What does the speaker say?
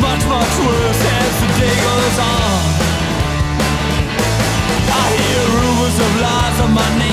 much, much worse as the day goes on. I hear rumors of lies on my name.